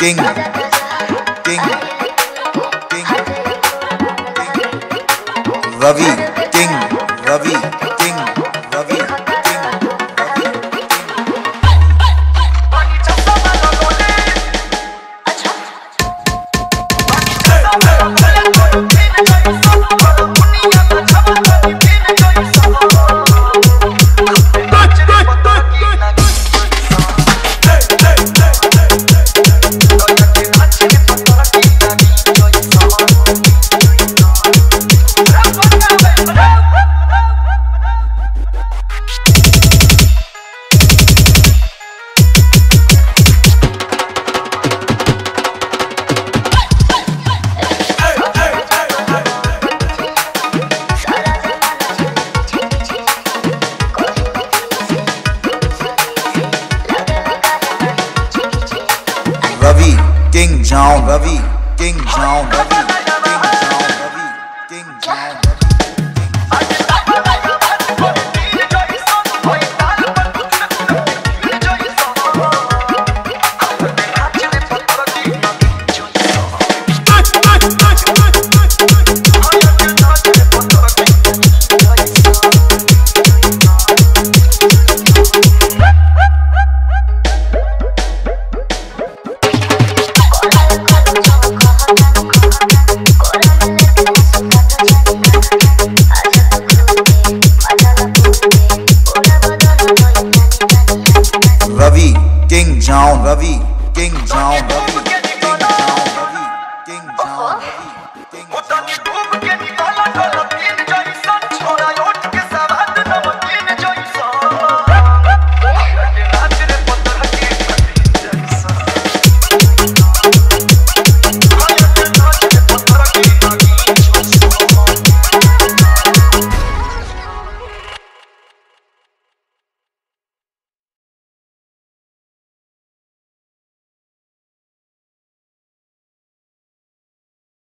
King, King, Ravi, King, Ravi, King, Ravi, King, Ravi, Ravi, King John, Ravi, King John, Ravi, King John, Ravi, Ravi, King John, Ravi, King John, Ravi, King John, Ravi, King John, Ravi, King John.